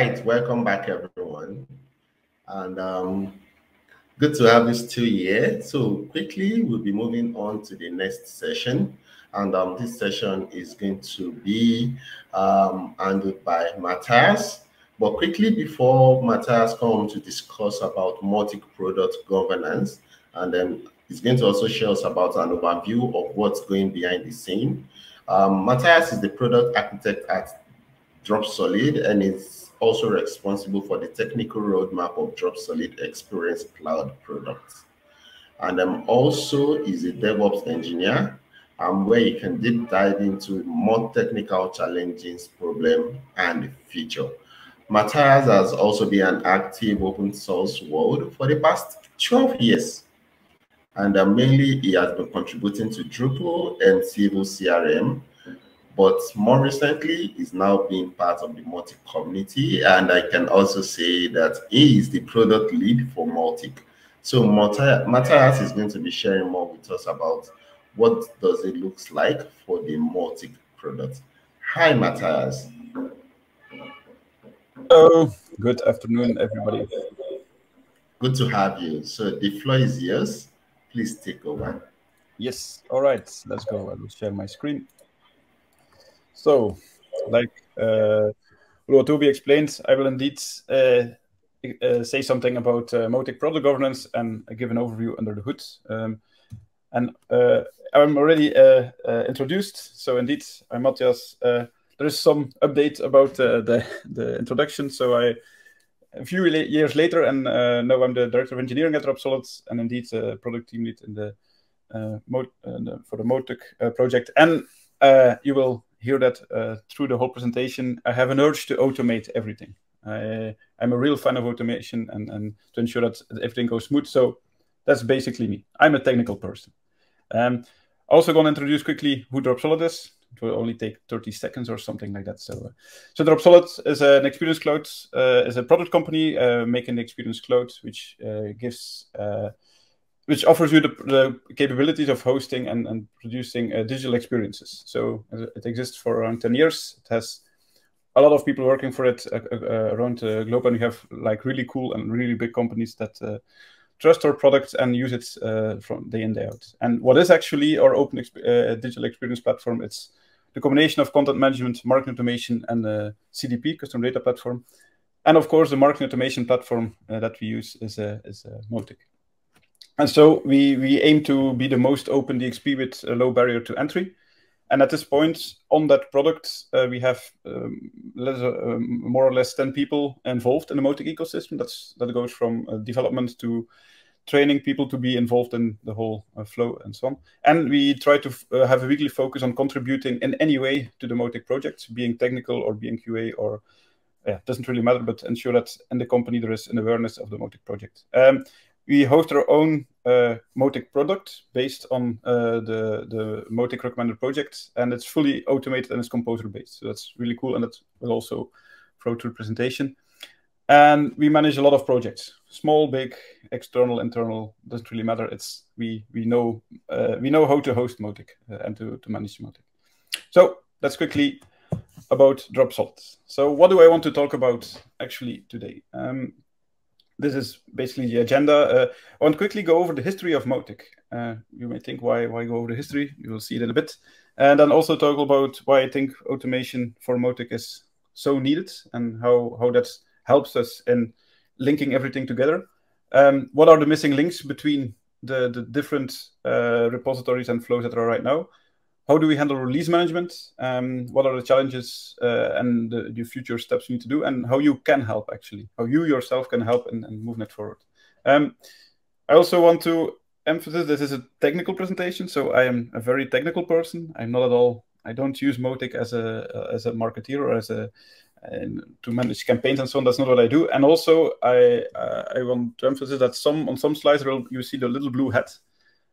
Right, welcome back, everyone. And um, good to have you still here. So quickly, we'll be moving on to the next session. And um, this session is going to be um, handled by Matthias. But quickly, before Matthias comes to discuss about Mautic product governance, and then he's going to also share us about an overview of what's going behind the scene. Um, Matthias is the product architect at Dropsolid and is also responsible for the technical roadmap of Dropsolid Experience Cloud products. And I'm also is a DevOps engineer um, where you can deep dive into more technical challenges, problem, and feature. Matthias has also been an active open source world for the past 12 years. And uh, mainly he has been contributing to Drupal and CiviCRM, but more recently is now being part of the Mautic community. And I can also say that he is the product lead for Mautic. So Matthias is going to be sharing more with us about what does it looks like for the Mautic product. Hi, Matthias. Hello, good afternoon, everybody. Good to have you. So the floor is yours. Please take over. Yes, all right, let's go. I will share my screen. So, like uh, Toby explained, I will indeed uh, uh, say something about uh, Mautic product governance and give an overview under the hood. Um, and uh, I'm already uh, uh, introduced, so indeed, I'm Matthias. Uh, there is some update about the the introduction. So I a few years later, and uh, now I'm the director of engineering at Dropsolid, and indeed product team lead in the, uh, for the Mautic project. And you will hear that through the whole presentation. I have an urge to automate everything. I, am a real fan of automation and, and to ensure that everything goes smooth. So that's basically me. I'm a technical person. Um, also going to introduce quickly who Dropsolid is. It will only take 30 seconds or something like that. So, uh, so Dropsolid is an experience cloud, uh, is a product company uh, making the experience cloud, which uh, gives, uh, which offers you the, the, capabilities of hosting and, and producing uh, digital experiences. So it exists for around 10 years. It has a lot of people working for it around the globe, and we have like really cool and really big companies that trust our products and use it uh, from day in day out. And what is actually our open exp uh, digital experience platform? It's the combination of content management, marketing automation, and uh, CDP, custom data platform. And of course, the marketing automation platform uh, that we use is, uh, is uh, Mautic. And so we, we aim to be the most open DXP with a low barrier to entry. And at this point on that product, uh, we have um, less, uh, more or less 10 people involved in the Mautic ecosystem. That's, that goes from uh, development to training people to be involved in the whole uh, flow and so on. And we try to uh, have a weekly focus on contributing in any way to the Mautic projects, being technical or being QA or yeah, doesn't really matter, but ensure that in the company there is an awareness of the Mautic project. Um, we host our own uh, Mautic product based on uh, the the Mautic recommended project, and it's fully automated and it's composer based. So that's really cool, and that will also flow through the presentation. And we manage a lot of projects, small, big, external, internal, doesn't really matter. It's we we know uh, we know how to host Mautic uh, and to, to manage Mautic. So let's quickly about Dropsolid. So what do I want to talk about actually today? Um, this is basically the agenda. Uh, I want to quickly go over the history of Mautic. Uh, you may think, why, why go over the history? You will see it in a bit. And then also talk about why I think automation for Mautic is so needed and how, how that's helps us in linking everything together. Um, what are the missing links between the, the different uh, repositories and flows that are right now? How do we handle release management? Um, what are the challenges uh, and the, the, future steps we need to do? And how you can help, actually, how you yourself can help in, in moving it forward. Um, I also want to emphasize this is a technical presentation, so I am a very technical person. I'm not at all. I don't use Mautic as a as a marketeer or as a and to manage campaigns and so on. That's not what I do. And also, I uh, I want to emphasize that some on some slides you see the little blue hat,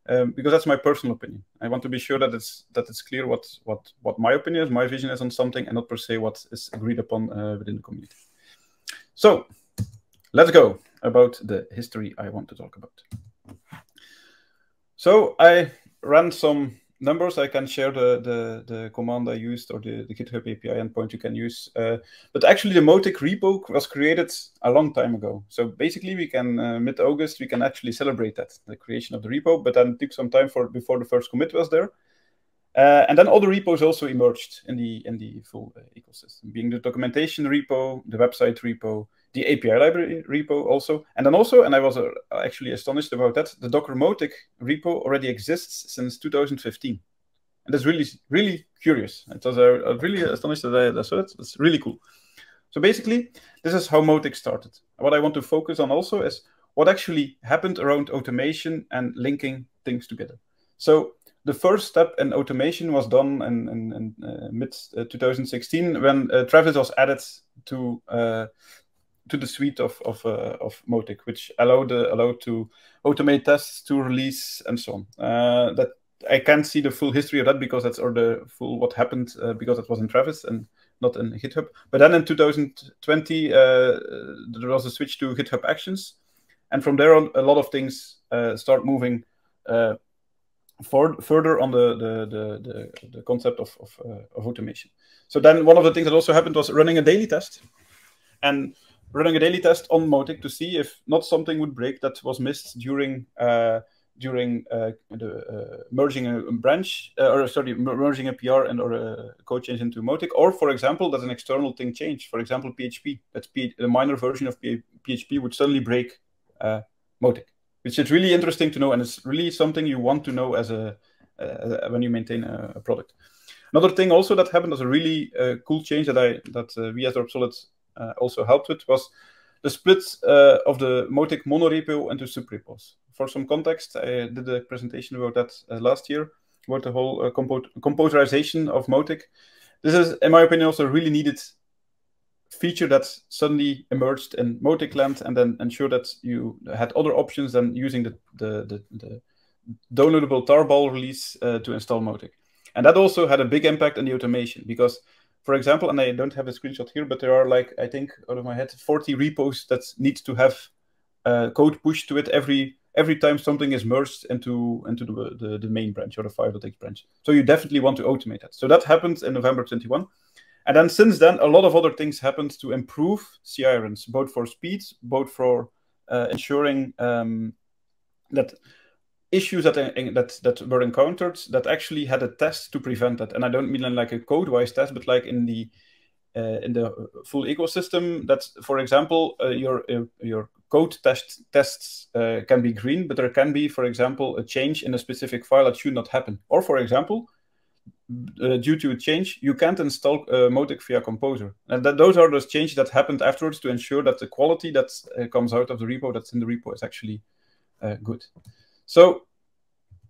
um, because that's my personal opinion. I want to be sure that it's that it's clear what what what my opinion is, my vision is on something, and not per se what is agreed upon uh, within the community. So, let's go about the history I want to talk about. So I ran some numbers, I can share the, the, the command I used or the, the GitHub API endpoint you can use. Uh, but actually, the Mautic repo was created a long time ago. So basically, we can uh, mid August we can actually celebrate that the creation of the repo. But then it took some time for before the first commit was there. Uh, and then other repos also emerged in the in the full uh, ecosystem, being the documentation repo, the website repo, the API library repo also, and then also, and I was uh, actually astonished about that, the Docker Mautic repo already exists since 2015, and that's really really curious. It was uh, really astonished that I, saw it. It's really cool. So basically, this is how Mautic started. What I want to focus on also is what actually happened around automation and linking things together. So the first step in automation was done in, in, in uh, mid uh, 2016 when uh, Travis was added to uh, to the suite of of, uh, of Mautic, which allowed uh, allowed to automate tests, to release, and so on. that I can't see the full history of that because that's or the full what happened because it was in Travis and not in GitHub. But then in 2020 there was a switch to GitHub Actions, and from there on a lot of things start moving for, further on the the, the, the, the concept of, of, uh, of, automation. So then one of the things that also happened was running a daily test and running a daily test on Mautic to see if not something would break that was missed during uh, during uh, the uh, merging a branch uh, or sorry merging a PR and or a code change into Mautic, or for example that an external thing changed. For example, PHP that P a minor version of PHP would suddenly break uh, Mautic which is really interesting to know, and it's really something you want to know as a uh, when you maintain a, a, product. Another thing also that happened was a really cool change that I that we as uh, also helped with was the split uh, of the Mautic monorepo into subrepos. For some context, I did a presentation about that uh, last year about the whole compo composerization of Mautic. This is, in my opinion, also a really needed feature that suddenly emerged in Mautic land and then ensure that you had other options than using the, the, the, the downloadable tarball release uh, to install Mautic. And that also had a big impact on the automation because, for example, and I don't have a screenshot here, but there are like, I think out of my head, 40 repos that need to have uh, code pushed to it every every time something is merged into into the, the, the main branch or the Firebase branch. So you definitely want to automate that. So that happened in November 21. And then since then, a lot of other things happened to improve CI runs, both for speed, both for uh, ensuring um, that issues that, uh, that that were encountered that actually had a test to prevent that. And I don't mean like a code-wise test, but like in the uh, in the full ecosystem. That, for example, uh, your uh, your code test tests uh, can be green, but there can be, for example, a change in a specific file that should not happen. Or, for example, uh, due to a change, you can't install Mautic via Composer. And that, those are those changes that happened afterwards to ensure that the quality that comes out of the repo that's in the repo is actually good. So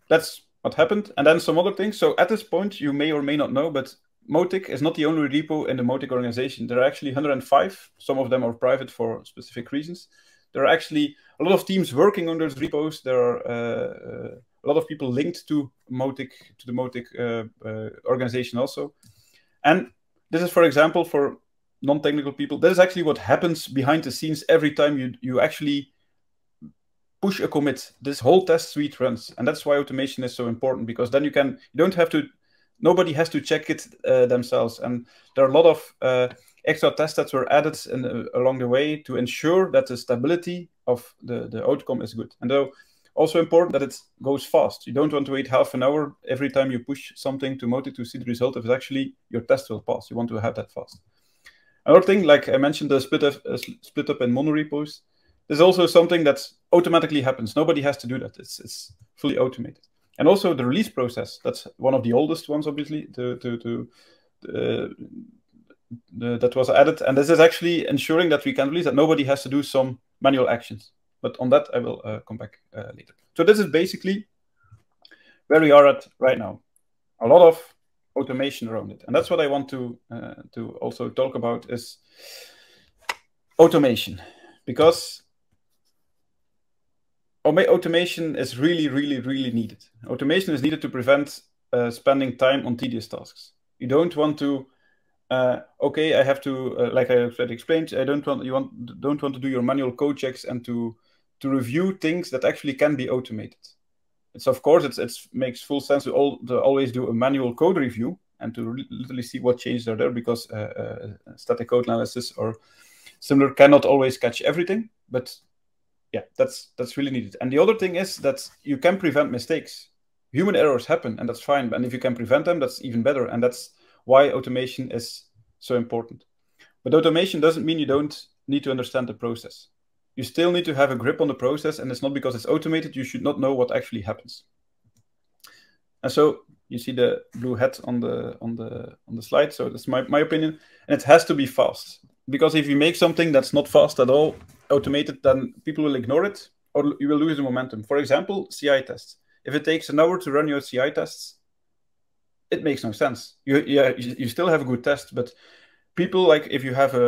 that's what happened. And then some other things. So at this point, you may or may not know, but Mautic is not the only repo in the Mautic organization. There are actually 105. Some of them are private for specific reasons. There are actually a lot of teams working on those repos. There are uh, uh, a lot of people linked to Mautic, to the Mautic uh, uh, organization also. And this is, for example, for non-technical people, that is actually what happens behind the scenes every time you, you actually push a commit. This whole test suite runs. And that's why automation is so important because then you can, you don't have to, nobody has to check it uh, themselves. And there are a lot of uh, extra tests that were added in, uh, along the way to ensure that the stability of the, the outcome is good. And though also important that it goes fast. You don't want to wait half an hour every time you push something to Mautic to see the result if it's actually your test will pass. You want to have that fast. Another thing, like I mentioned, the split, up, uh, split up in monorepos. There's also something that automatically happens. Nobody has to do that. It's, it's fully automated. And also the release process. That's one of the oldest ones, obviously, to, to, to uh, the, that was added. And this is actually ensuring that we can release that nobody has to do some manual actions. But on that, I will uh, come back uh, later. So this is basically where we are at right now. A lot of automation around it. And that's what I want to, uh, to also talk about is automation. Because automation is really, really, really needed. Automation is needed to prevent uh, spending time on tedious tasks. You don't want to uh, okay, I have to, uh, like I explained, I don't want you want don't want to do your manual code checks and to to review things that actually can be automated. It's of course it's it makes full sense to, all, to always do a manual code review and to literally see what changes are there because uh, uh, static code analysis or similar cannot always catch everything. But yeah, that's that's really needed. And the other thing is that you can prevent mistakes. Human errors happen, and that's fine. And if you can prevent them, that's even better. And that's why automation is so important. But automation doesn't mean you don't need to understand the process. You still need to have a grip on the process, and it's not because it's automated you should not know what actually happens. And so you see the blue hat on the on the on the slide. So that's my, my opinion, and it has to be fast because if you make something that's not fast at all, automated, then people will ignore it or you will lose the momentum. For example, CI tests. If it takes an hour to run your CI tests, it makes no sense. You yeah you still have a good test, but people like if you have a,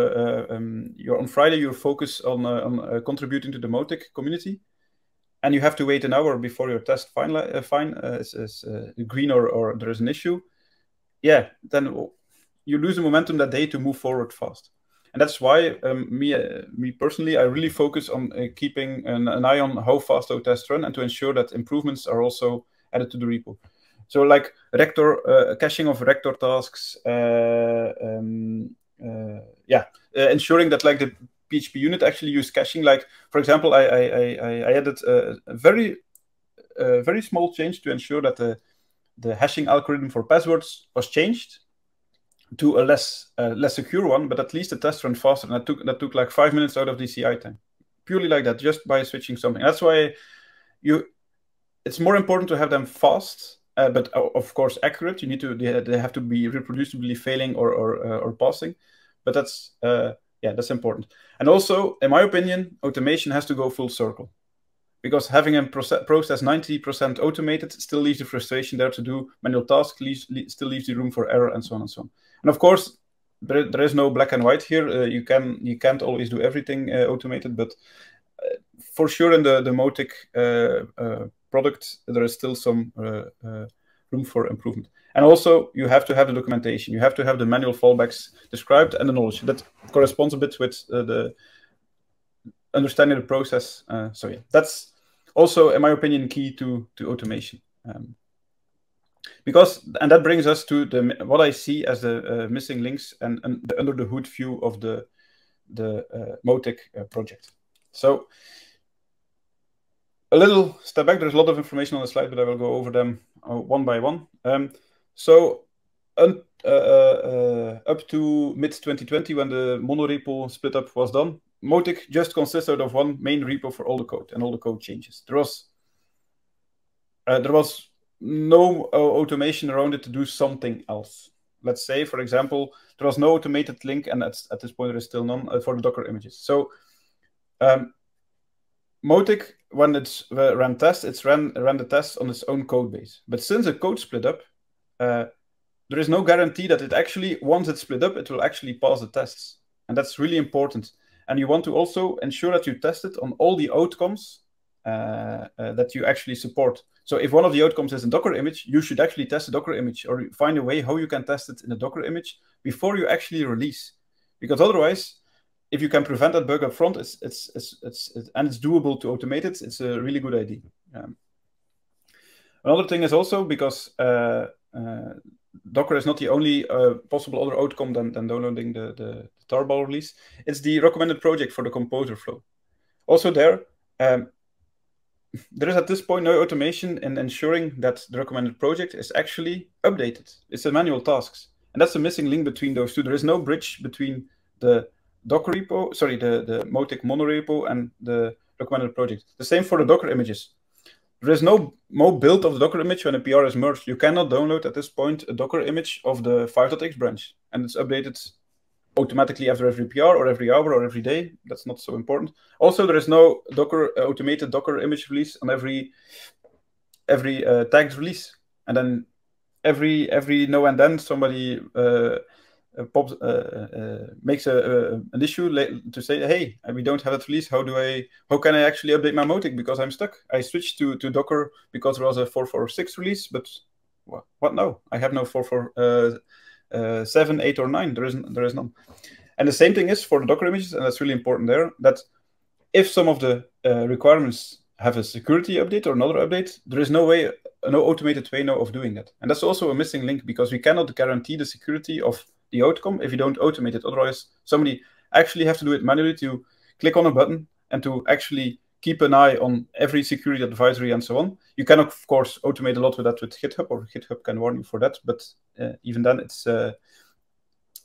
a um, you're on Friday you focus on uh, on uh, contributing to the Mautic community, and you have to wait an hour before your test fine uh, fine uh, is, is uh, green or or there is an issue. Yeah, then you lose the momentum that day to move forward fast and that's why um, me uh, me personally I really focus on uh, keeping an, an, eye on how fast our tests run and to ensure that improvements are also added to the repo. So like rector uh, caching of rector tasks, uh, um, uh, yeah, uh, ensuring that like the PHPUnit actually use caching. Like for example, I I, I, I added a, a very a very small change to ensure that the the hashing algorithm for passwords was changed to a less uh, less secure one, but at least the test ran faster. And that took that took like five minutes out of the CI time, purely like that, just by switching something. That's why you. It's more important to have them fast, uh, but uh, of course accurate. You need to they, they have to be reproducibly failing or or, uh, or passing, but that's uh, yeah that's important. And also, in my opinion, automation has to go full circle because having a process 90% automated still leaves the frustration there to do manual tasks, leaves, still leaves the room for error and so on and so on. And of course, there, there is no black and white here. Uh, you can you can't always do everything uh, automated, but uh, for sure in the the Mautic uh, uh, product there is still some uh, room for improvement. And also you have to have the documentation. You have to have the manual fallbacks described and the knowledge that corresponds a bit with the understanding the process. so yeah, that's also, in my opinion, key to to automation. Um, because and that brings us to the what I see as the uh, missing links and, and the under the hood view of the the uh, Mautic uh, project. So a little step back. There's a lot of information on the slide, but I will go over them uh, one by one. Um, so un, uh, uh, up to mid 2020, when the monorepo split up was done, Mautic just consisted of one main repo for all the code and all the code changes. There was there was no uh, automation around it to do something else. Let's say, for example, there was no automated link, and at, at this point there is still none uh, for the Docker images. So um, Mautic, when it's uh, ran tests, it's ran ran the tests on its own code base. But since the code split up, uh, there is no guarantee that it actually, once it's split up, it will actually pass the tests. And that's really important. And you want to also ensure that you test it on all the outcomes that you actually support. So if one of the outcomes is a Docker image, you should actually test the Docker image or find a way how you can test it in a Docker image before you actually release. Because otherwise, if you can prevent that bug up front, it's, it's, it's, it's, and it's doable to automate it, it's a really good idea. Um, another thing is also because uh, uh, Docker is not the only uh, possible other outcome than, than downloading the, the, the tarball release. It's the recommended project for the composer flow. Also there, um, there is at this point no automation in ensuring that the recommended project is actually updated. It's a manual tasks. And that's the missing link between those two. There is no bridge between the Docker repo, sorry, the, the Mautic monorepo and the recommended project. The same for the Docker images. There is no, no build of the Docker image when a PR is merged. You cannot download at this point a Docker image of the 5.x branch. And it's updated automatically after every PR or every hour or every day. That's not so important. Also, there is no Docker uh, automated Docker image release on every every uh, release, and then every every now and then somebody uh, uh pops uh, uh, makes a, an issue to say, hey, we don't have that release. How do I? How can I actually update my Mautic because I'm stuck? I switched to to Docker because there was a 446 release, but what, what now? I have no 44 uh, seven, eight, or nine. There isn't. There is none. And the same thing is for the Docker images, and that's really important there. That if some of the uh, requirements have a security update or another update, there is no way, no automated way now of doing that. And that's also a missing link because we cannot guarantee the security of the outcome if you don't automate it. Otherwise, somebody actually have to do it manually to click on a button and to actually keep an eye on every security advisory and so on. You can, of course, automate a lot with that with GitHub, or GitHub can warn you for that. But uh, even then, it's uh,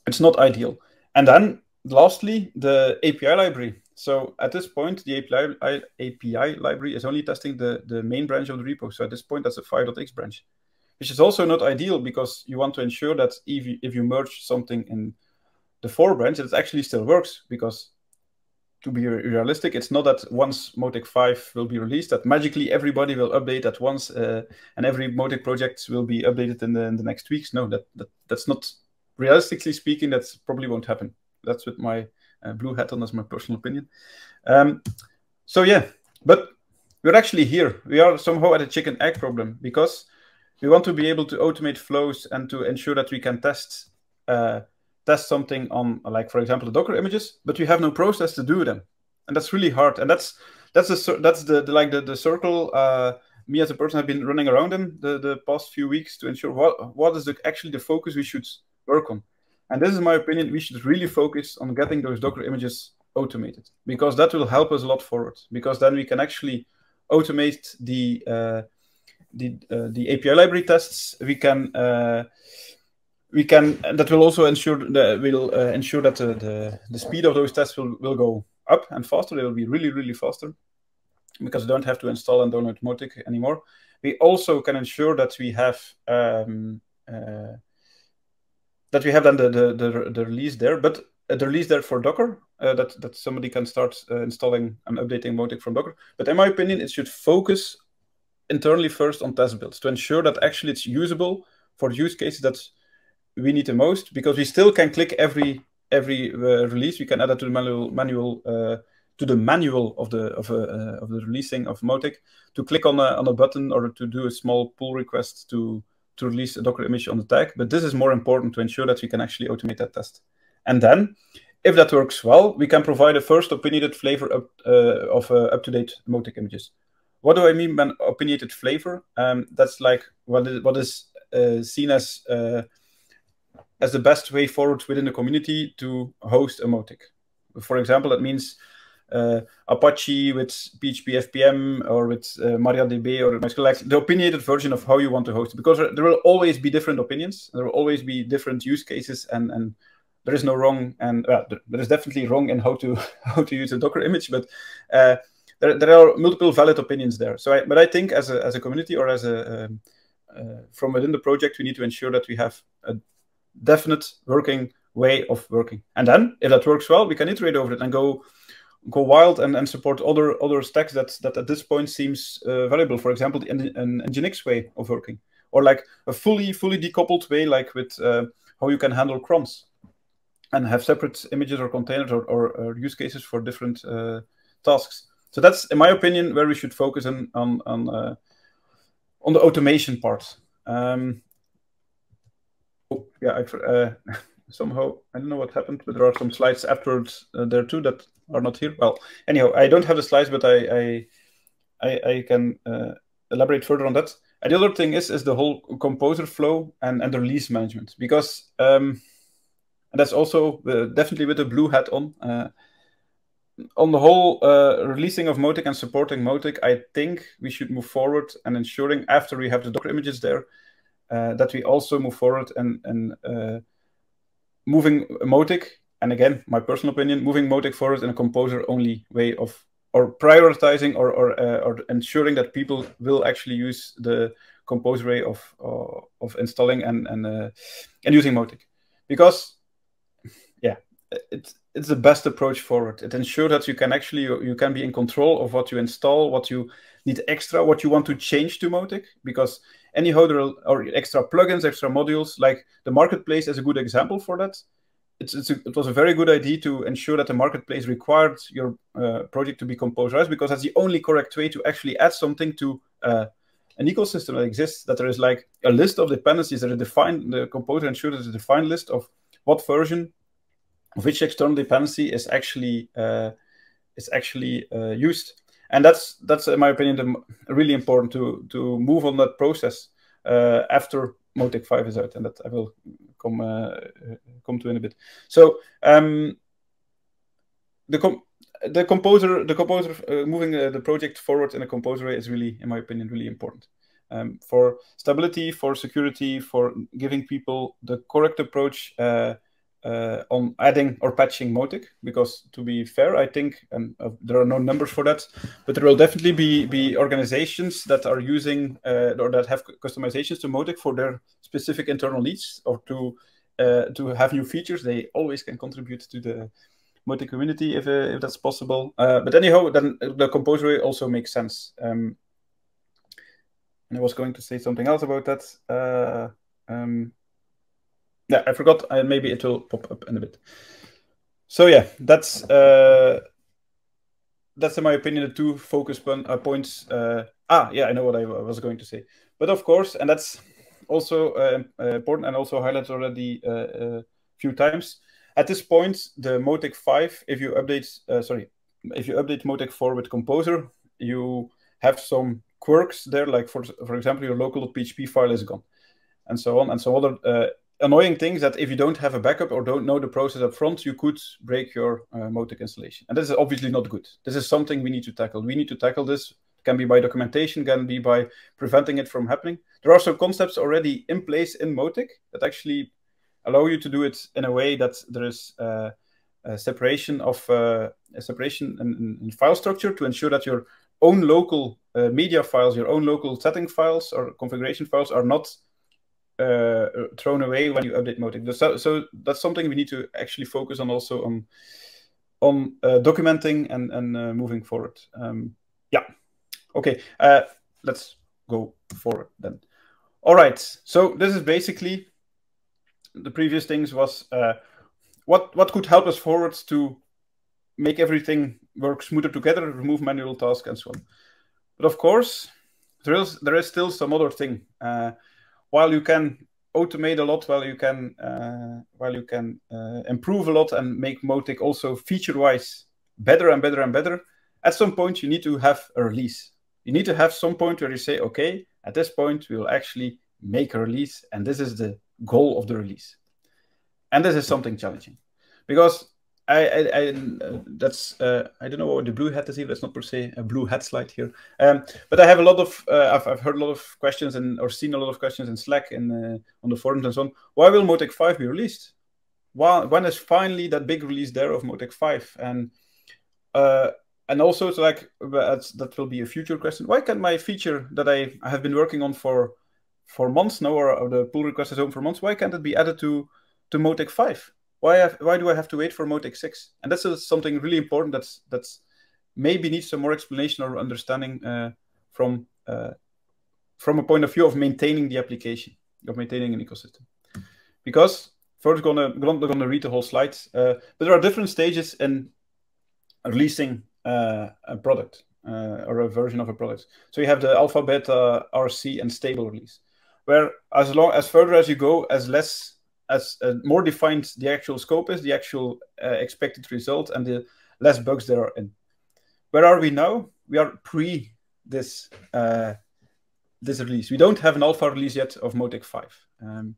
it's not ideal. And then, lastly, the API library. So at this point, the API, API library is only testing the, the main branch of the repo. So at this point, that's a 5.x branch, which is also not ideal because you want to ensure that if you, if you merge something in the four branch, it actually still works because to be realistic, it's not that once Mautic 5 will be released, that magically everybody will update at once uh, and every Mautic project will be updated in the, in the next weeks. No, that, that that's not, realistically speaking, that probably won't happen. That's with my uh, blue hat on, as my personal opinion. Um, so yeah, but we're actually here. We are somehow at a chicken egg problem because we want to be able to automate flows and to ensure that we can test uh, test something on, like for example, the Docker images, but you have no process to do them, and that's really hard. And that's that's the that's the, the like the the circle. Uh, me as a person have been running around in the the past few weeks to ensure what what is the, actually the focus we should work on. And this is my opinion. We should really focus on getting those Docker images automated because that will help us a lot forward. Because then we can actually automate the uh, the uh, the API library tests. We can uh, we can that will also ensure that will uh, ensure that the, the, the speed of those tests will, will go up and faster. They will be really really faster because we don't have to install and download Mautic anymore. We also can ensure that we have um, uh, that we have then the, the, the, the release there, but uh, the release there for Docker uh, that that somebody can start uh, installing and updating Mautic from Docker. But in my opinion, it should focus internally first on test builds to ensure that actually it's usable for use cases that we need the most because we still can click every every uh, release. We can add it to the manual manual uh, to the manual of the of, uh, of the releasing of Mautic to click on a on a button or to do a small pull request to to release a Docker image on the tag. But this is more important to ensure that we can actually automate that test. And then, if that works well, we can provide a first opinionated flavor up, uh, of uh, up-to-date Mautic images. What do I mean by opinionated flavor? Um, that's like what is, what is uh, seen as as the best way forward within the community to host a Mautic. For example, that means uh, Apache with PHP FPM or with uh, MariaDB or MySQL, the opinionated version of how you want to host it. Because there will always be different opinions. There will always be different use cases, and and there is no wrong and there is definitely wrong in how to how to use a Docker image, but uh, there, there are multiple valid opinions there. So, I, but I think as a as a community or as a um, uh, from within the project, we need to ensure that we have a definite working way of working. And then if that works well, we can iterate over it and go go wild and, and support other other stacks that that at this point seems uh, valuable. For example, an, an Nginx way of working, or like a fully fully decoupled way, like with uh, how you can handle crons and have separate images or containers or, or, or use cases for different uh, tasks. So that's, in my opinion, where we should focus on on on, uh, on the automation part. Um, yeah, I, uh, somehow I don't know what happened, but there are some slides afterwards uh, there too that are not here. Well, anyhow, I don't have the slides, but I I I, I can uh, elaborate further on that. And the other thing is is the whole composer flow and and the release management because um, that's also uh, definitely with a blue hat on. Uh, on the whole uh, releasing of Mautic and supporting Mautic, I think we should move forward and ensuring after we have the Docker images there that we also move forward and, and uh, moving Mautic, and again, my personal opinion, moving Mautic forward in a composer-only way of or prioritizing or or, uh, or ensuring that people will actually use the composer way of uh, of installing and and uh, and using Mautic, because yeah, it's it's the best approach forward. It ensures that you can actually you can be in control of what you install, what you need extra, what you want to change to Mautic, because anyhow there or extra plugins, extra modules. Like the marketplace is a good example for that. It's, it's a, it was a very good idea to ensure that the marketplace required your uh, project to be composerized because that's the only correct way to actually add something to uh, an ecosystem that exists. That there is like a list of dependencies that are defined. The composer ensures a defined list of what version of which external dependency is actually uh, is actually uh, used. And that's that's in my opinion really important to to move on that process uh, after Mautic 5 is out, and that I will come uh, come to in a bit. So um, the com the composer the composer uh, moving uh, the project forward in a composer way is really, in my opinion, really important. Um, for stability, for security, for giving people the correct approach uh, uh, on adding or patching Mautic. Because to be fair, I think, and uh, there are no numbers for that, but there will definitely be be organizations that are using uh, or that have customizations to Mautic for their specific internal needs or to uh, to have new features. They always can contribute to the Mautic community if uh, if that's possible. Uh, but anyhow, then the composer also makes sense. Um, and I was going to say something else about that. Um, yeah, I forgot. Uh, maybe it will pop up in a bit. So yeah, that's uh, that's in my opinion the two focus uh, points. Uh, ah, yeah, I know what I was going to say. But of course, and that's also uh, important and also highlighted already a uh, few times. At this point, the Mautic 5, if you update, sorry, if you update Mautic 4 with Composer, you have some quirks there, like for for example, your local.php file is gone, and so on, and some other annoying things that if you don't have a backup or don't know the process up front, you could break your uh, Mautic installation. And this is obviously not good. This is something we need to tackle. We need to tackle this. It can be by documentation, can be by preventing it from happening. There are some concepts already in place in Mautic that actually allow you to do it in a way that there is uh, a separation of uh, a separation in, in, file structure to ensure that your own local uh, media files, your own local setting files or configuration files are not uh, thrown away when you update Mautic. So, so, that's something we need to actually focus on also on on uh, documenting and and uh, moving forward. Um, yeah. Okay. Uh, let's go forward then. All right. So this is basically the previous things was uh, what what could help us forward to make everything work smoother together, remove manual tasks and so on. But of course, there is there is still some other thing. Uh, while you can automate a lot, while you can uh, while you can uh, improve a lot and make Mautic also feature-wise better and better and better, at some point you need to have a release. You need to have some point where you say, okay, at this point we will actually make a release, and this is the goal of the release. And this is something challenging because I, I, I uh, that's uh, I don't know what the blue hat is here. That's not per se a blue hat slide here. Um, but I have a lot of uh, I've, I've heard a lot of questions and or seen a lot of questions in Slack and uh, on the forums and so on. Why will Mautic five be released? Why, when is finally that big release there of Mautic five? And uh, and also it's like that will be a future question. Why can't my feature that I, have been working on for for months now, or, or the pull request is open for months, why can't it be added to to Mautic five? Why have, why do I have to wait for Mautic 6? And that's a, something really important that's that's maybe needs some more explanation or understanding uh, from uh, from a point of view of maintaining the application, of maintaining an ecosystem. Because first, gonna gonna, gonna read the whole slides, uh, but there are different stages in releasing uh, a product uh, or a version of a product. So you have the alpha, beta, RC, and stable release, where as long as further as you go, as less as uh, more defined the actual scope is, the actual uh, expected result, and the less bugs there are in. Where are we now? We are pre this uh, this release. We don't have an alpha release yet of Mautic 5. Um,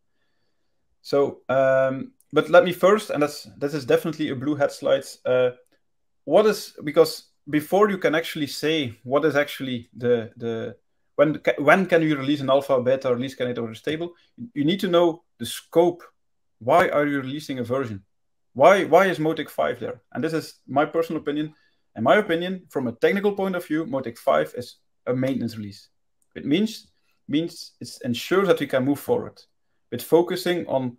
so, um, but let me first, and that's this is definitely a blue hat slide. Uh, what is because before you can actually say what is actually the the when when can you release an alpha, beta, release candidate or stable? You need to know the scope why are you releasing a version? Why why is Mautic 5 there? And this is my personal opinion. In my opinion, from a technical point of view, Mautic 5 is a maintenance release. It means means it ensures that we can move forward with focusing on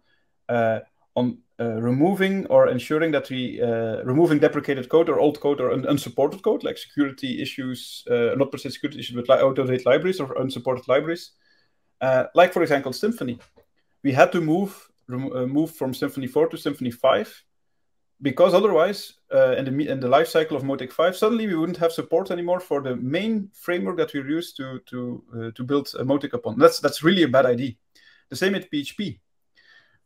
uh, on uh, removing or ensuring that we uh, removing deprecated code or old code or un unsupported code like security issues, uh, not per se security issues, but li out of date libraries or unsupported libraries. Uh, like for example, Symfony. We had to move uh, move from Symfony 4 to Symfony 5 because otherwise, uh, in the in the life cycle of Mautic 5, suddenly we wouldn't have support anymore for the main framework that we use to to uh, to build a Mautic upon. That's that's really a bad idea. The same with PHP.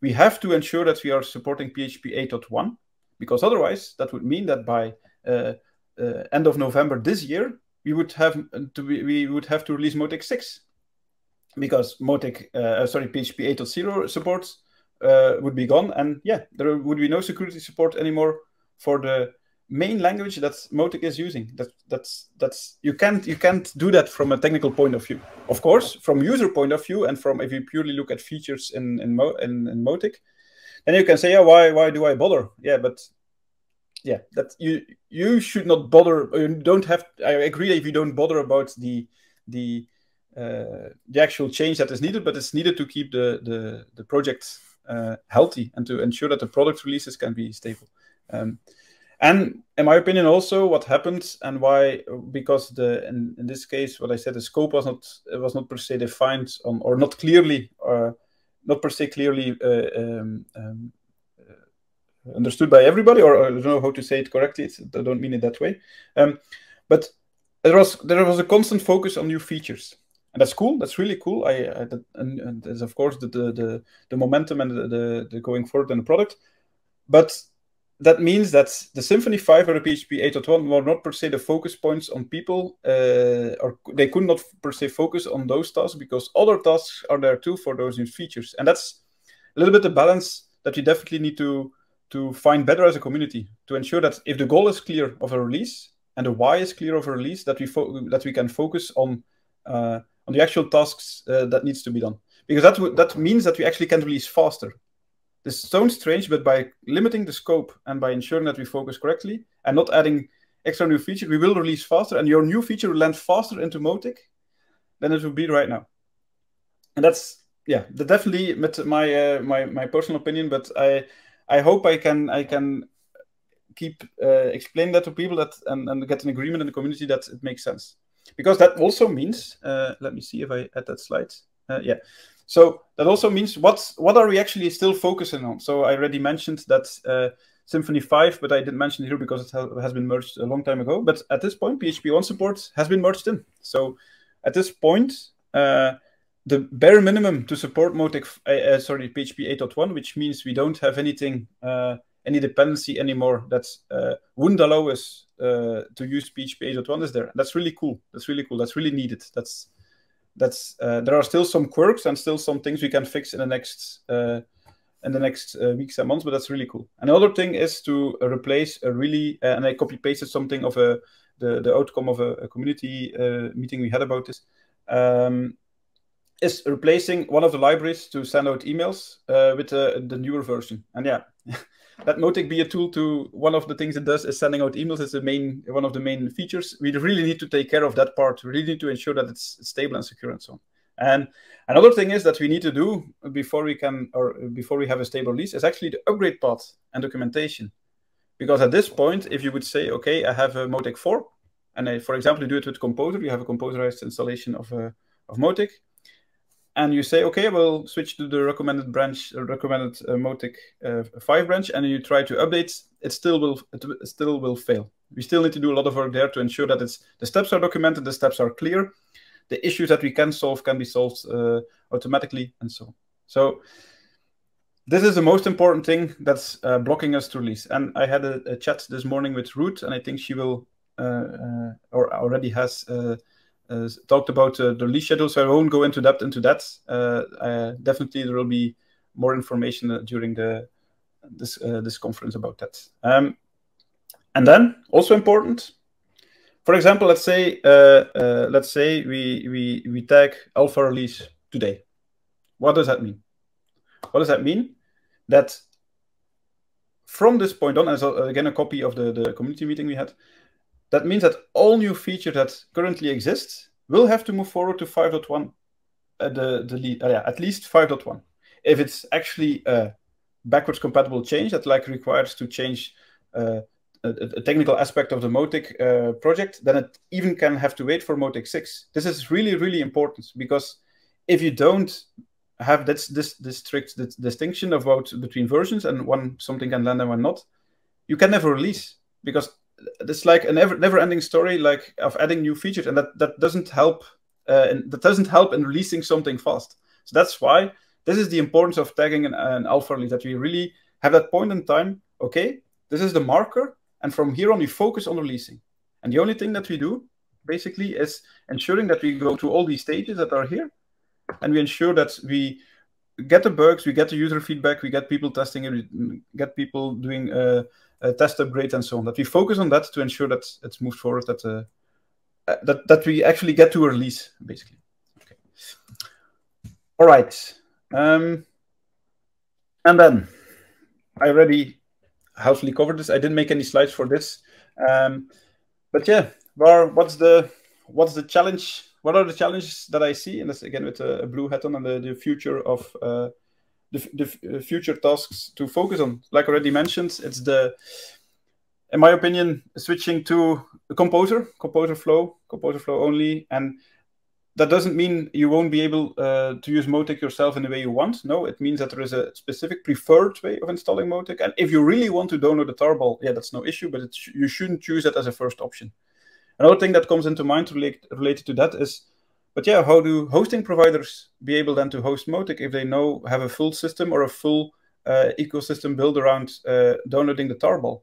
We have to ensure that we are supporting PHP 8.1 because otherwise that would mean that by uh, uh, end of November this year, we would have to be, we would have to release Mautic 6 because Mautic, uh, sorry, PHP 8.0 support uh, would be gone, and yeah, there would be no security support anymore for the main language that Mautic is using. That that's that's you can't you can't do that from a technical point of view. Of course, from user point of view, and from if you purely look at features in in, Mo, in, in Mautic, then you can say, yeah, why why do I bother? Yeah, but yeah, that you you should not bother. You don't have. I agree if you don't bother about the the uh, the actual change that is needed, but it's needed to keep the the the project uh, healthy and to ensure that the product releases can be stable. Um, and in my opinion, also what happened and why, because the in, in this case, what I said, the scope was not was not per se defined on, or not clearly, or not per se clearly uh, um, um, understood by everybody, or I don't know how to say it correctly. It's, I don't mean it that way. Um, but there was there was a constant focus on new features, and that's cool. That's really cool. I, I that, and, and there's of course the the the, momentum and the, the, the going forward in the product, but that means that the Symfony 5 or the PHP 8.1 were not per se the focus points on people, uh, or they could not per se focus on those tasks because other tasks are there too for those new features. And that's a little bit the balance that we definitely need to to find better as a community to ensure that if the goal is clear of a release and the why is clear of a release, that we that we can focus on uh, on the actual tasks uh, that needs to be done. Because that that means that we actually can release faster. This sounds strange, but by limiting the scope and by ensuring that we focus correctly and not adding extra new features, we will release faster, and your new feature will land faster into Mautic than it would be right now. And that's yeah, that definitely my uh, my my personal opinion, but I I hope I can I can keep uh, explain that to people that and, and get an agreement in the community that it makes sense because that also means uh, let me see if I add that slide. Uh, yeah. So that also means what's what are we actually still focusing on? So I already mentioned that uh, Symfony 5 but I didn't mention it here because it ha has been merged a long time ago. But at this point PHP 1 support has been merged in. So at this point uh, the bare minimum to support Mautic, uh, uh sorry, PHP 8.1, which means we don't have anything, uh, any dependency anymore That's uh, wouldn't allow us uh, to use PHP 8.1 is there. That's really cool. That's really cool. That's really needed. That's that's uh, there are still some quirks and still some things we can fix in the next in the next weeks and months, but that's really cool. Another thing is to replace a really, and I copy pasted something of a the the outcome of a, a community meeting we had about this. Um, is replacing one of the libraries to send out emails uh, with uh, the newer version. And yeah, let Mautic be a tool to one of the things it does is sending out emails is the main one of the main features. We really need to take care of that part. We really need to ensure that it's stable and secure and so on. And another thing is that we need to do before we can or before we have a stable release is actually the upgrade path and documentation. Because at this point, if you would say, okay, I have a Mautic 4, and I, for example, you do it with Composer, you have a composerized installation of, uh, of Mautic, and you say, okay, we'll switch to the recommended branch, uh, recommended uh, Mautic uh, 5 branch, and you try to update, it still will it still will fail. We still need to do a lot of work there to ensure that it's the steps are documented, the steps are clear, the issues that we can solve can be solved uh, automatically, and so on. So this is the most important thing that's uh, blocking us to release. And I had a, a, chat this morning with Ruth, and I think she will uh, or already has uh, talked about uh, the release schedule, so I won't go into depth into that. Uh, definitely, there will be more information during the this this conference about that. Um, and then also important, for example, let's say uh, uh, let's say we we we tag alpha release today. What does that mean? What does that mean? That from this point on, as again a copy of the the community meeting we had, that means that all new features that currently exist will have to move forward to 5.1, uh, the, the uh, yeah, at least 5.1. If it's actually a backwards compatible change that like requires to change uh, a, a, technical aspect of the Mautic uh, project, then it even can have to wait for Mautic 6. This is really, really important because if you don't have this, this, this strict this distinction about between versions and one something can land and one not, you can never release because it's like a never never ending story like of adding new features and that that doesn't help uh, and that doesn't help in releasing something fast. So that's why this is the importance of tagging an, an alpha release that we really have that point in time okay? This is the marker and from here on we focus on releasing. And the only thing that we do basically is ensuring that we go through all these stages that are here, and we ensure that we get the bugs, we get the user feedback, we get people testing it, we get people doing uh, a test upgrade and so on. That we focus on that to ensure that it's moved forward, that uh, uh, that that we actually get to a release, basically. Okay. All right. Um, and then I already housely covered this. I didn't make any slides for this. Um, but yeah, Bar, what's the what's the challenge? What are the challenges that I see? And that's again with a, a blue hat on and the, the future of uh, the, the uh, future tasks to focus on. Like already mentioned, it's the in my opinion, switching to composer, composer flow, composer flow only, and that doesn't mean you won't be able uh, to use Mautic yourself in the way you want. No, it means that there is a specific preferred way of installing Mautic. And if you really want to download the tarball, yeah, that's no issue, but sh you shouldn't choose that as a first option. Another thing that comes into mind relate related to that is, but yeah, how do hosting providers be able then to host Mautic if they know have a full system or a full uh, ecosystem built around uh, downloading the tarball?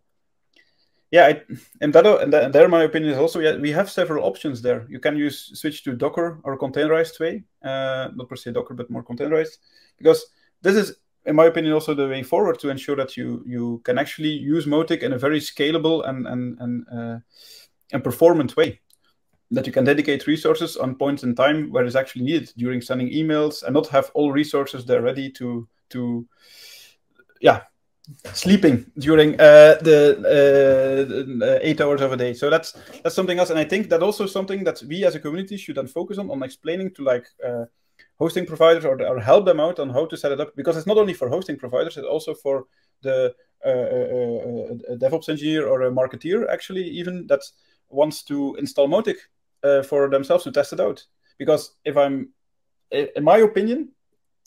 yeah, I, and that and, there, my opinion is also yeah, we have several options there. You can use switch to Docker or containerized way, uh, not per se Docker, but more containerized, because this is, in my opinion, also the way forward to ensure that you you can actually use Mautic in a very scalable and and and uh, and performant way. That you can dedicate resources on points in time where it's actually needed during sending emails, and not have all resources there ready to to yeah sleeping during uh, the uh, eight hours of a day. So that's that's something else, and I think that also something that we as a community should then focus on on explaining to like uh, hosting providers or, or help them out on how to set it up because it's not only for hosting providers, it's also for the uh, uh, uh, DevOps engineer or a marketeer actually even that wants to install Mautic for themselves to test it out. Because if I'm, in my opinion,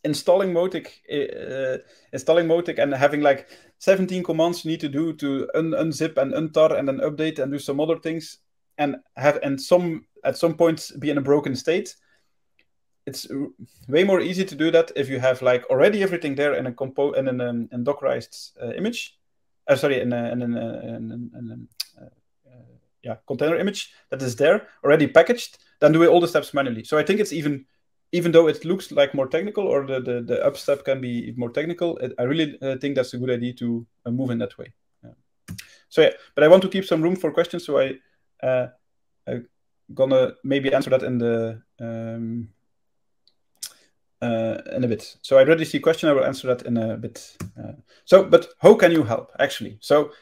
installing Mautic, uh, installing Mautic and having like 17 commands you need to do to un unzip and untar and then update and do some other things and have and some at some point be in a broken state. It's way more easy to do that if you have like already everything there in a compo in an um, in Dockerized uh, image. Uh, sorry, in, a, in, a, in, in uh, yeah container image that is there already packaged. Then do all the steps manually. So I think it's even even though it looks like more technical or the, the, the up step can be more technical, it, I really uh, think that's a good idea to uh, move in that way. Yeah. So yeah, but I want to keep some room for questions, so I uh, I'm gonna maybe answer that in the um, uh, in a bit. So I already see question. I will answer that in a bit. Uh, so, but how can you help actually? So,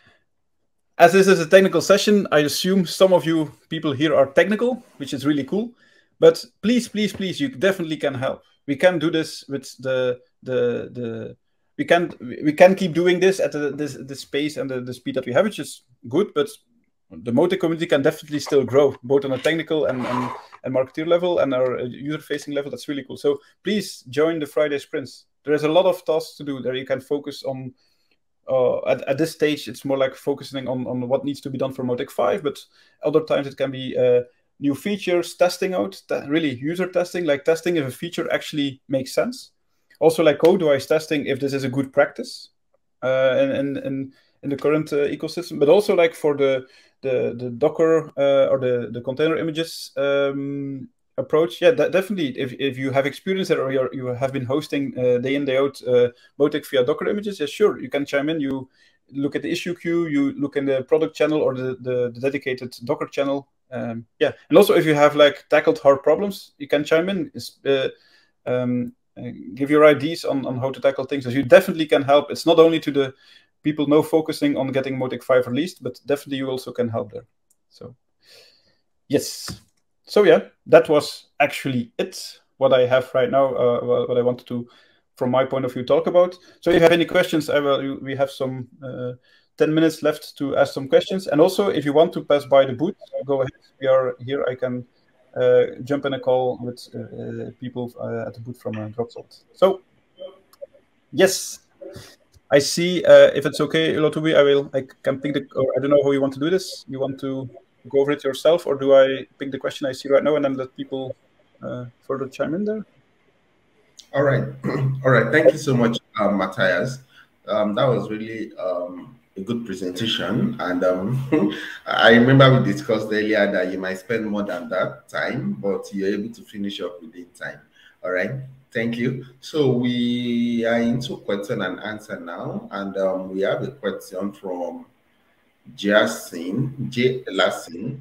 as this is a technical session, I assume some of you people here are technical, which is really cool. But please, please, please, you definitely can help. We can do this with the the the we can we can keep doing this at the this the space and the, the speed that we have, which is good. But the Mautic community can definitely still grow, both on a technical and and, and marketeer level and our uh, user facing level. That's really cool. So please join the Friday sprints. There is a lot of tasks to do there. You can focus on uh, at, at this stage, it's more like focusing on, on what needs to be done for Mautic 5, but other times it can be uh, new features, testing out, really user testing, like testing if a feature actually makes sense. Also, like code-wise testing if this is a good practice uh, in, in, in the current uh, ecosystem, but also like for the the, the Docker uh, or the, the container images um, approach. Yeah, definitely. If, if you have experience there or you have been hosting uh, day in, day out uh, Mautic via Docker images, yeah, sure, you can chime in. You look at the issue queue, you look in the product channel or the, the, the dedicated Docker channel um, yeah, and also if you have like tackled hard problems, you can chime in, uh, um, uh, give your ideas on, on how to tackle things. As you definitely can help. It's not only to the people now focusing on getting Mautic 5 released, but definitely you also can help there. So yes. So yeah, that was actually it. What I have right now, uh, what I wanted to, from my point of view, talk about. So if you have any questions, I will. We have some uh, 10 minutes left to ask some questions. And also, if you want to pass by the booth, go ahead. We are here. I can uh, jump in a call with uh, uh people uh, at the booth from uh, Dropsolid. So, yes, I see. If it's okay, Lotubi, I will. I can pick the. I don't know how you want to do this. You want to go over it yourself, or do I pick the question I see right now and then let people uh, further chime in there? All right, all right. Thank you so much, um, Matthias. Um, that was really um, a good presentation. And um, I remember we discussed earlier that you might spend more than that time, but you're able to finish up within time. All right. Thank you. So we are into question and answer now, and um, we have a question from Jasin J. Lassin.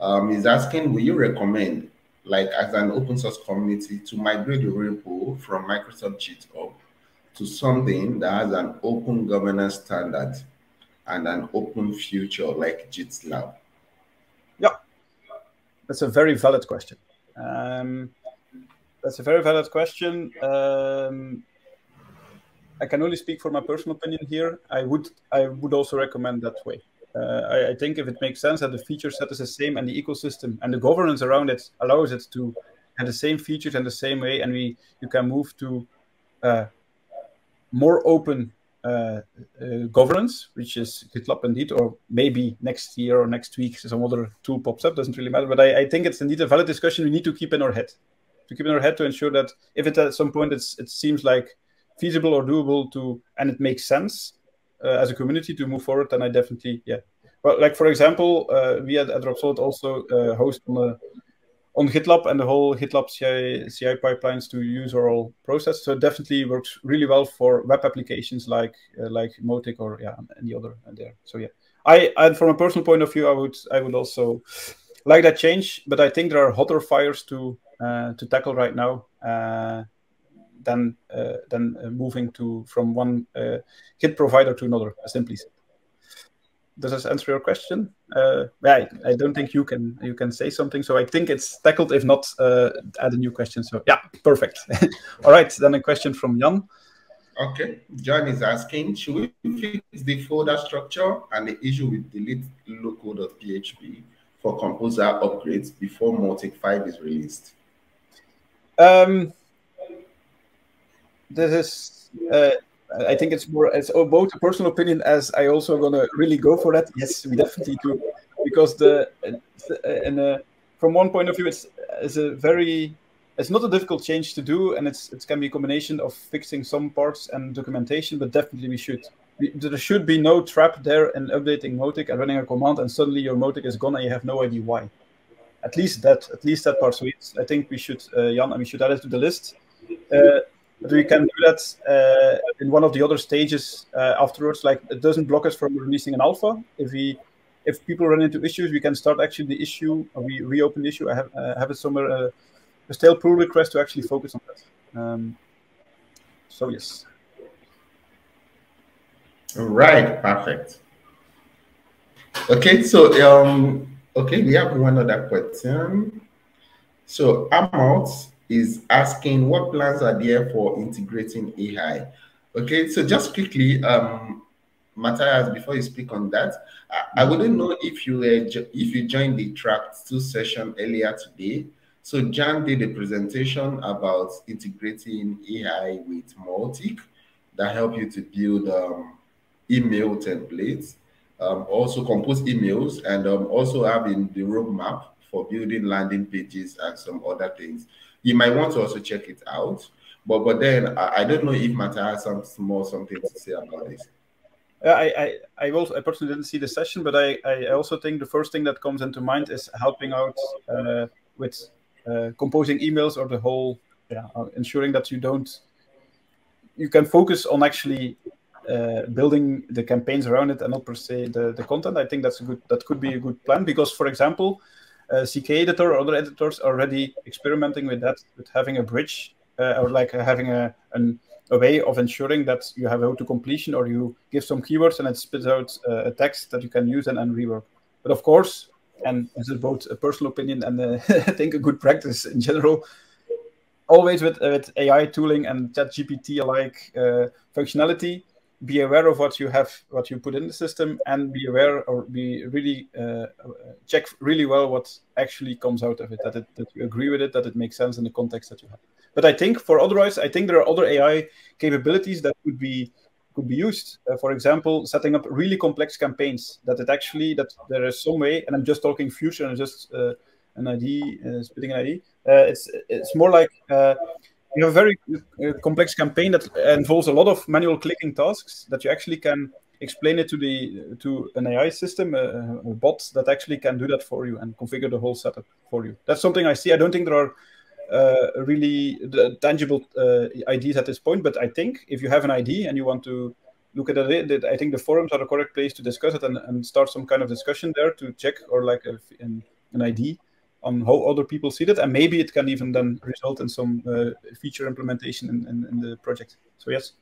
Um, is asking, will you recommend, like as an open source community, to migrate the repo from Microsoft GitHub to something that has an open governance standard and an open future like GitLab? Yeah, that's a very valid question. Um, that's a very valid question. Um, I can only speak for my personal opinion here. I would I would also recommend that way. Uh, I, I, think if it makes sense that the feature set is the same and the ecosystem and the governance around it allows it to have the same features and the same way, and we you can move to uh, more open uh, uh, governance, which is GitLab indeed, or maybe next year or next week some other tool pops up. Doesn't really matter, but I, I think it's indeed a valid discussion we need to keep in our head to keep in our head to ensure that if it at some point it seems like feasible or doable to and it makes sense as a community to move forward, then I definitely yeah. Well, like for example, uh, we at, at Dropsolid also uh, host on the on GitLab and the whole GitLab CI, CI pipelines to use our whole process. So it definitely works really well for web applications like uh, like Mautic or yeah any other there. So yeah, I and from a personal point of view, I would I would also like that change, but I think there are hotter fires to uh, to tackle right now uh, than uh, than moving to from one Git provider to another. Simply said. Does this answer your question? I, I don't think you can you can say something. So I think it's tackled. If not, add a new question. So yeah, perfect. All right, then a question from Jan. Okay, John is asking, should we fix the folder structure and the issue with delete local.php for composer upgrades before Mautic 5 is released? Um, this is, uh, I think it's more, it's both a personal opinion as I also gonna really go for that. Yes, we definitely do, because the, and uh, from one point of view, it's, it's a very, it's not a difficult change to do, and it's it can be a combination of fixing some parts and documentation, but definitely we should. We, there should be no trap there in updating Mautic and running a command, and suddenly your Mautic is gone and you have no idea why at least that at least that part. So I think we should, uh, Jan, and we should add it to the list. Uh, but we can do that uh, in one of the other stages uh, afterwards. Like it doesn't block us from releasing an alpha. If we if people run into issues, we can start actually the issue. We reopen the issue. I have uh, have it somewhere uh, a stale pull request to actually focus on that. Um, so yes. Right. Perfect. Okay. So um Okay, we have one other question. So Amos is asking what plans are there for integrating AI? Okay, so just quickly, um, Matthias, before you speak on that, I, I wouldn't know if you uh, if you joined the track two session earlier today. So Jan did a presentation about integrating AI with Mautic that help you to build um, email templates um, also compose emails, and um, also having the roadmap for building landing pages and some other things. You might want to also check it out. But but then I, I don't know if Mata has some more something to say about this. I, I, I also I personally didn't see the session, but I, I also think the first thing that comes into mind is helping out uh, with uh, composing emails or the whole yeah uh, ensuring that you don't you can focus on actually uh, building the campaigns around it and not per se the, the content. I think that's a good that could be a good plan because, for example, uh, CKEditor or other editors already experimenting with that, with having a bridge uh, or like having a an, a way of ensuring that you have auto completion or you give some keywords and it spits out uh, a text that you can use and, and rework. But of course, and this is both a personal opinion and uh, I think a good practice in general. Always with, with AI tooling and ChatGPT alike uh, functionality, be aware of what you have, what you put in the system, and be aware or be really uh, check really well what actually comes out of it. That it that you agree with it, that it makes sense in the context that you have. But I think for otherwise, I think there are other AI capabilities that could be could be used. Uh, for example, setting up really complex campaigns. That it actually that there is some way, and I'm just talking future and just uh, an idea uh, spitting an idea Uh, it's it's more like uh, you have a very uh, complex campaign that involves a lot of manual clicking tasks that you actually can explain it to the to an AI system, a, a, bot that actually can do that for you and configure the whole setup for you. That's something I see. I don't think there are uh, really tangible uh, ideas at this point, but I think if you have an ID and you want to look at it, I think the forums are the correct place to discuss it and, and start some kind of discussion there to check or like a, an, an ID on how other people see that, and maybe it can even then result in some uh, feature implementation in, in, in, the project. So yes.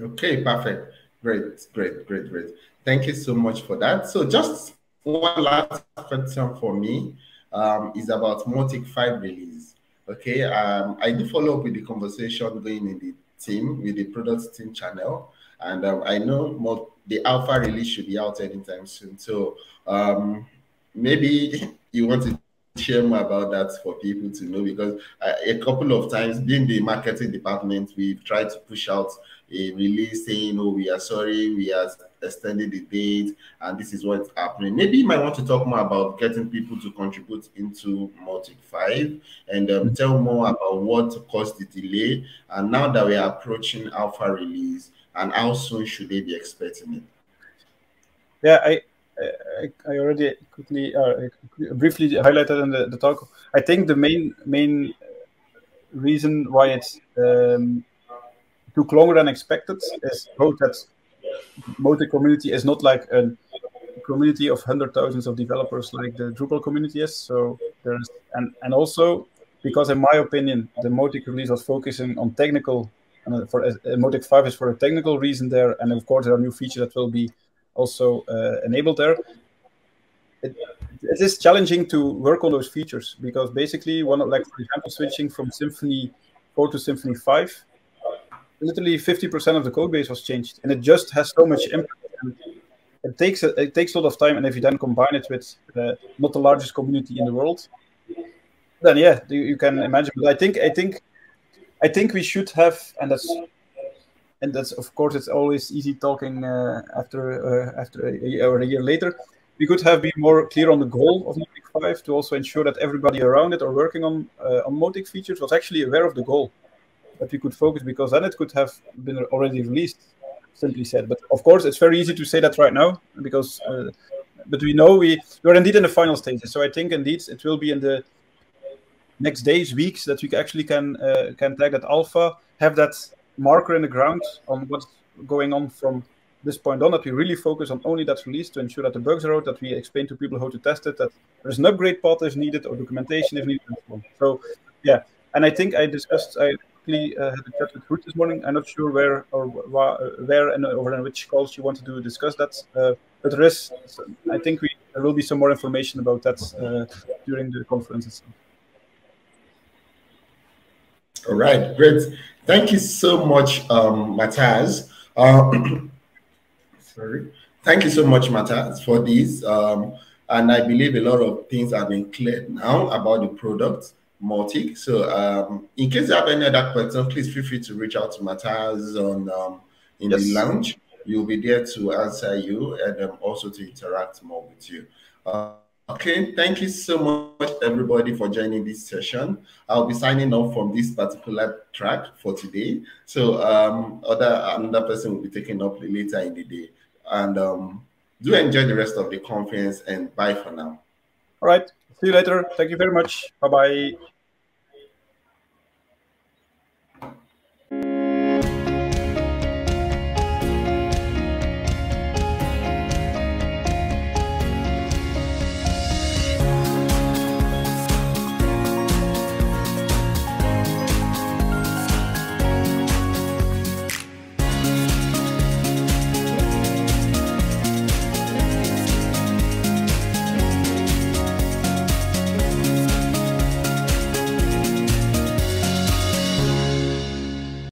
Okay, perfect. Great, great, great, great. Thank you so much for that. So just one last question for me um, is about Mautic 5 release. Okay, um, I do follow up with the conversation going in the team, with the product team channel. And um, I know the alpha release should be out anytime soon. So um, maybe you want to share more about that for people to know because uh, a couple of times being the marketing department we've tried to push out a release saying oh we are sorry we are extending the date and this is what's happening. Maybe you might want to talk more about getting people to contribute into Mautic 5 and um, tell more about what caused the delay and now that we are approaching alpha release and how soon should they be expecting it? Yeah i I, already quickly uh, briefly highlighted in the, the talk. I think the main main reason why it um, took longer than expected is both that Mautic community is not like a community of hundred thousands of developers like the Drupal community is. So there's and and also because in my opinion the Mautic release was focusing on technical and for uh, Mautic 5 is for a technical reason there and of course there are new features that will be also uh, enabled there. It, it is challenging to work on those features because basically one like for example switching from Symfony 4 to Symfony 5 literally 50% of the code base was changed and it just has so much impact it takes a, it takes a lot of time and if you then combine it with uh, not the largest community in the world then yeah you, you can imagine but i think i think i think we should have and that's and that's of course it's always easy talking uh, after uh, after a year or a year later. We could have been more clear on the goal of Mautic 5 to also ensure that everybody around it or working on uh, on Mautic features was actually aware of the goal that we could focus because then it could have been already released. Simply said, but of course it's very easy to say that right now because. Uh, but we know we we're indeed in the final stages, so I think indeed it will be in the next days, weeks that we actually can uh, can tag that alpha, have that marker in the ground on what's going on from this point on that we really focus on only that release to ensure that the bugs are out, that we explain to people how to test it, that there's an upgrade path if needed or documentation if needed. So, yeah, and I think I discussed, I quickly uh, had a chat with Ruth this morning. I'm not sure where or where and or in which calls you want to do discuss that, uh, but there is, I think we, there will be some more information about that uh, during the conference itself. All right, great. Thank you so much, um, Matthias. Uh, sorry. Thank you so much, Matthias, for this. Um, and I believe a lot of things have been cleared now about the product, Mautic. So um, in case you have any other questions, please feel free to reach out to Matthias on um, in yes. the lounge. You'll be there to answer you and um, also to interact more with you. Uh, Okay, thank you so much, everybody, for joining this session. I'll be signing off from this particular track for today. So um, other another person will be taking up later in the day. And um, do enjoy the rest of the conference and bye for now. All right. See you later. Thank you very much. Bye bye.